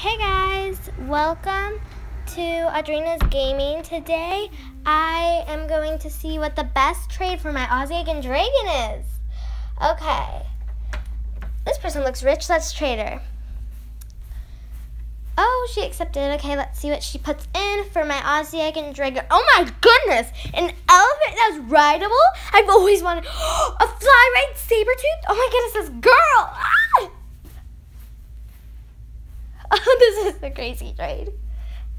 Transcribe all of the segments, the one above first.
Hey guys, welcome to Audrina's Gaming. Today I am going to see what the best trade for my Aussie and Dragon is. Okay, this person looks rich, let's trade her. Oh, she accepted. Okay, let's see what she puts in for my Aussie Egg and Dragon. Oh my goodness! An elephant that's rideable? I've always wanted a fly ride saber tooth. Oh my goodness, this girl! Ah! Oh, this is a crazy trade.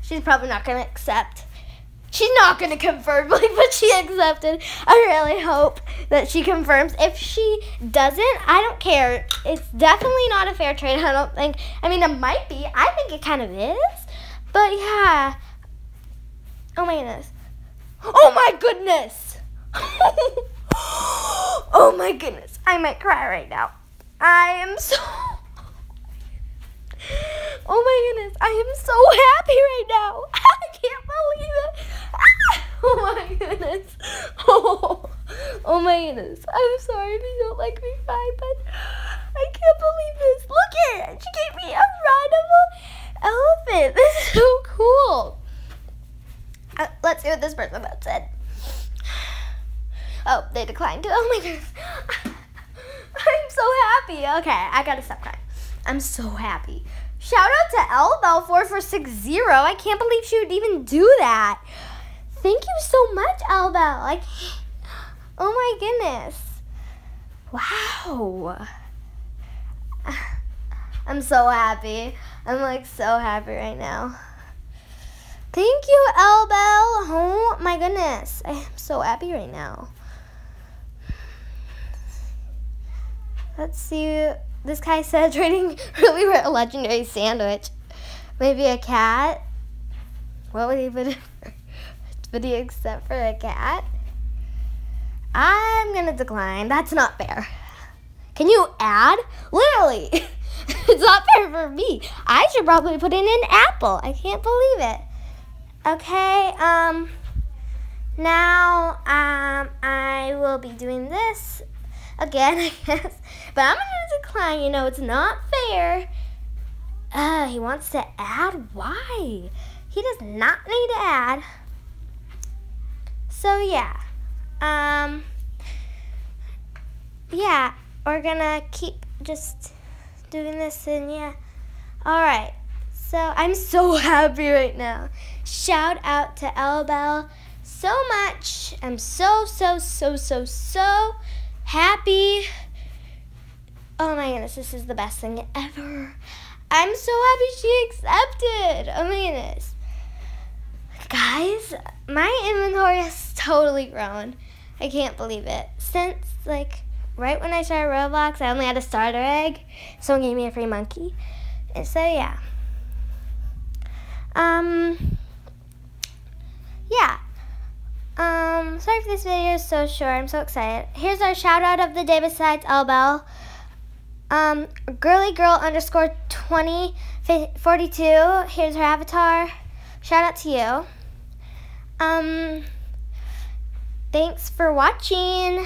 She's probably not gonna accept. She's not gonna confirm, like, but she accepted. I really hope that she confirms. If she doesn't, I don't care. It's definitely not a fair trade. I don't think. I mean, it might be. I think it kind of is. But yeah. Oh my goodness. Oh my goodness. oh my goodness. I might cry right now. I am so. Oh my goodness, I am so happy right now. I can't believe it. Oh my goodness. Oh, oh my goodness. I'm sorry if you don't like me cry, but I can't believe this. Look at it. She gave me a rideable elephant. This is so cool. Uh, let's see what this person said. Oh, they declined. Oh my goodness. I'm so happy. Okay, I gotta stop crying. I'm so happy. Shout out to Elbel 4460. I can't believe she would even do that. Thank you so much, Elbel. Like, oh my goodness. Wow. I'm so happy. I'm like so happy right now. Thank you, Elbel. Oh my goodness. I am so happy right now. Let's see this guy said trading really a legendary sandwich. Maybe a cat. What would he put Would he accept for a cat? I'm gonna decline. That's not fair. Can you add? Literally. it's not fair for me. I should probably put in an apple. I can't believe it. Okay, um now um I will be doing this again, I guess. But I'm going You know, it's not fair. Uh, he wants to add? Why? He does not need to add. So, yeah. Um, yeah, we're to keep just doing this and yeah. All right. So, I'm so happy right now. Shout out to Elbel so much. I'm so, so, so, so, so happy. Oh my goodness, this is the best thing ever. I'm so happy she accepted. Oh my goodness. Guys, my inventory has totally grown. I can't believe it. Since, like, right when I started Roblox, I only had a starter egg. Someone gave me a free monkey. And so, yeah. Um, yeah. Um, sorry for this video is so short. I'm so excited. Here's our shout out of the day besides Elbel. Um, girly girl underscore 2042. Here's her avatar. Shout out to you. Um, thanks for watching.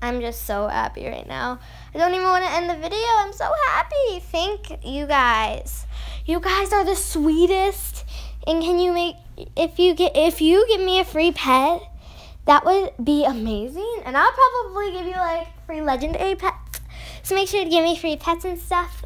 I'm just so happy right now. I don't even want to end the video. I'm so happy. Thank you guys. You guys are the sweetest. And can you make if you get if you give me a free pet, that would be amazing. And I'll probably give you like free legendary pets. So make sure to give me free pets and stuff.